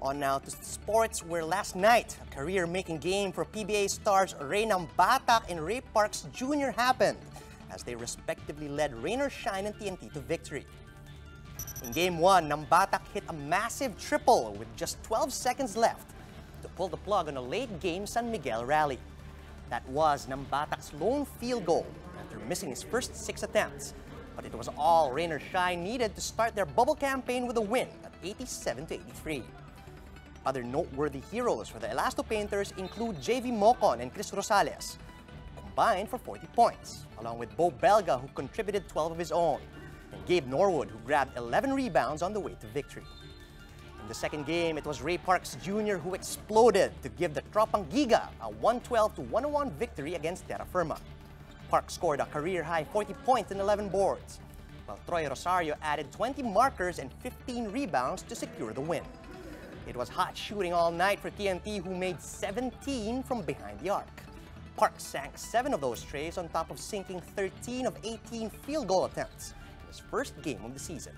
On now to sports where last night, a career-making game for PBA stars Rey Nambatac and Ray Parks Jr. happened as they respectively led Rain or Shine and TNT to victory. In game one, Nambatac hit a massive triple with just 12 seconds left to pull the plug on a late-game San Miguel rally. That was Nambatac's lone field goal after missing his first six attempts. But it was all Rain or Shine needed to start their bubble campaign with a win at 87 to 83. Other noteworthy heroes for the Elasto Painters include Javee Mocon and Kris Rosales, combined for 40 points, along with Beau Belga, who contributed 12 of his own, and Gabe Norwood, who grabbed 11 rebounds on the way to victory. In the second game, it was Ray Parks Jr. who exploded to give the Tropang Giga a 112 to 101 victory against Terra Firma. Parks scored a career-high 40 points and 11 boards, while Troy Rosario added 20 markers and 15 rebounds to secure the win. It was hot shooting all night for TNT who made 17 from behind the arc. Park sank 7 of those treys on top of sinking 13 of 18 field goal attempts in his first game of the season.